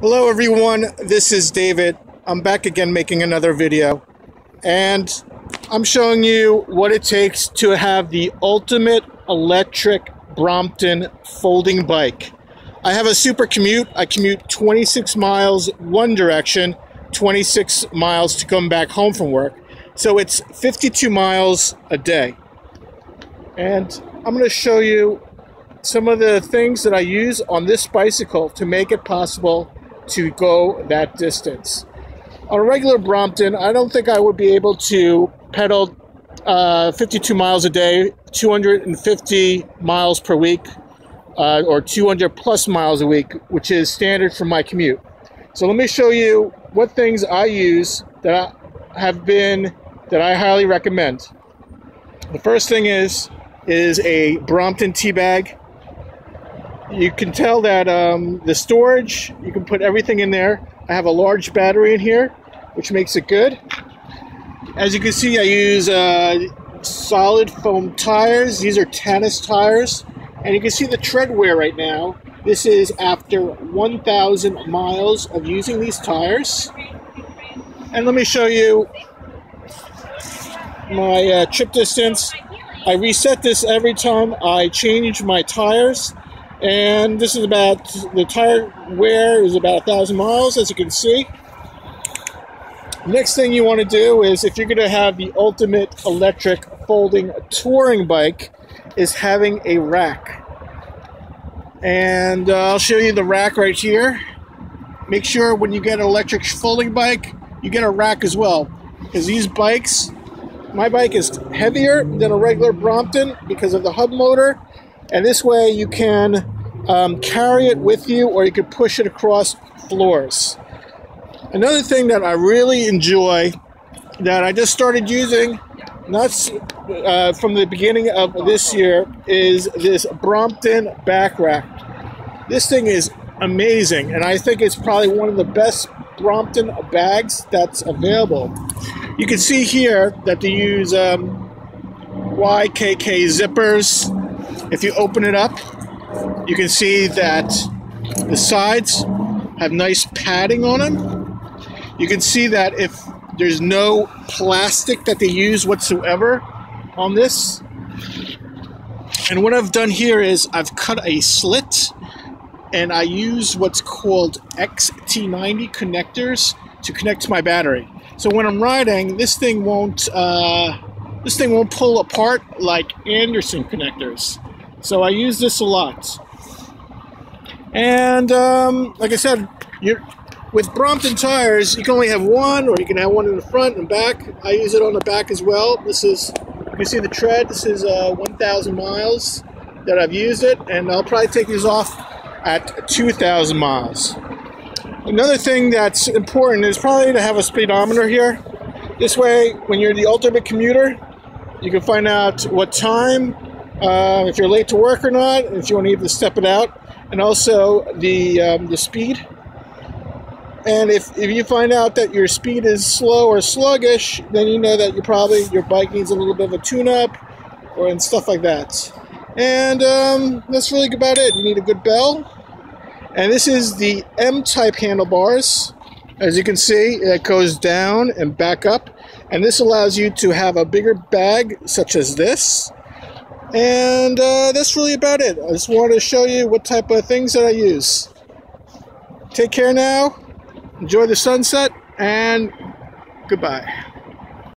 Hello everyone, this is David. I'm back again making another video and I'm showing you what it takes to have the ultimate electric Brompton folding bike. I have a super commute. I commute 26 miles one direction, 26 miles to come back home from work. So it's 52 miles a day. And I'm going to show you some of the things that I use on this bicycle to make it possible to go that distance. On a regular Brompton, I don't think I would be able to pedal uh, 52 miles a day, 250 miles per week, uh, or 200 plus miles a week, which is standard for my commute. So let me show you what things I use that I have been that I highly recommend. The first thing is is a Brompton T bag you can tell that um, the storage, you can put everything in there. I have a large battery in here, which makes it good. As you can see, I use uh, solid foam tires. These are Tannus tires. And you can see the tread wear right now. This is after 1,000 miles of using these tires. And let me show you my uh, trip distance. I reset this every time I change my tires and this is about the tire wear is about a thousand miles as you can see. Next thing you want to do is if you're going to have the ultimate electric folding touring bike is having a rack. And uh, I'll show you the rack right here. Make sure when you get an electric folding bike you get a rack as well. Because these bikes my bike is heavier than a regular Brompton because of the hub motor and this way you can um, carry it with you or you can push it across floors. Another thing that I really enjoy that I just started using not uh, from the beginning of this year is this Brompton back rack. This thing is amazing and I think it's probably one of the best Brompton bags that's available. You can see here that they use um, YKK zippers if you open it up, you can see that the sides have nice padding on them. You can see that if there's no plastic that they use whatsoever on this. And what I've done here is I've cut a slit and I use what's called XT90 connectors to connect to my battery. So when I'm riding, this thing won't uh, this thing won't pull apart like Anderson connectors. So I use this a lot. And um, like I said, you with Brompton tires, you can only have one, or you can have one in the front and back. I use it on the back as well. This is, you can see the tread. This is uh, 1,000 miles that I've used it, and I'll probably take these off at 2,000 miles. Another thing that's important is probably to have a speedometer here. This way, when you're the ultimate commuter, you can find out what time uh, if you're late to work or not, if you want to even step it out, and also the um, the speed. And if, if you find out that your speed is slow or sluggish, then you know that you probably your bike needs a little bit of a tune-up, or and stuff like that. And um, that's really about it. You need a good bell, and this is the M-type handlebars. As you can see, it goes down and back up, and this allows you to have a bigger bag, such as this and uh, that's really about it. I just wanted to show you what type of things that I use. Take care now. Enjoy the sunset and goodbye.